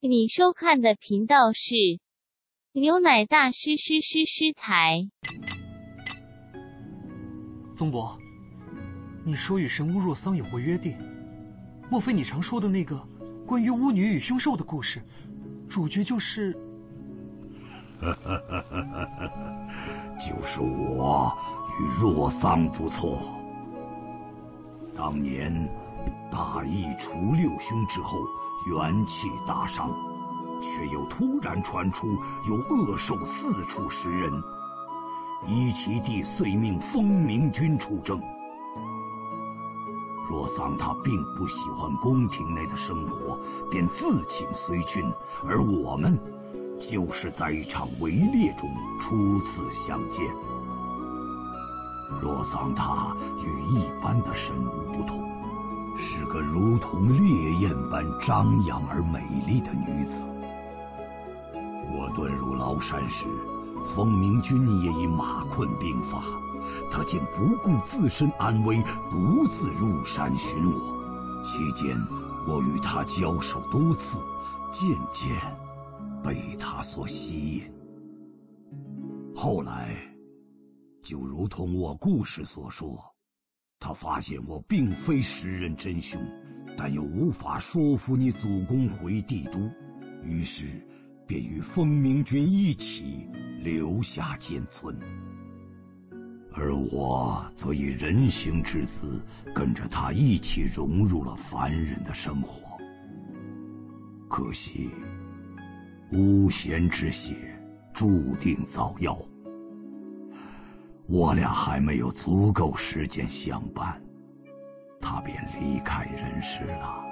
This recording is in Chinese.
你收看的频道是牛奶大师师师师台。宗伯，你说与神巫若桑有过约定，莫非你常说的那个关于巫女与凶兽的故事，主角就是？就是我与若桑不错。当年大义除六凶之后。元气大伤，却又突然传出有恶兽四处食人。伊奇帝遂命风明君出征。若桑他并不喜欢宫廷内的生活，便自请随军。而我们，就是在一场围猎中初次相见。若桑他与一般的神巫不同。是个如同烈焰般张扬而美丽的女子。我遁入崂山时，风明君也已马困兵乏，他竟不顾自身安危，独自入山寻我。期间，我与他交手多次，渐渐被他所吸引。后来，就如同我故事所说。他发现我并非时人真凶，但又无法说服你祖公回帝都，于是便与风明君一起留下剑村。而我则以人形之姿跟着他一起融入了凡人的生活。可惜，巫贤之血注定早夭。我俩还没有足够时间相伴，他便离开人世了。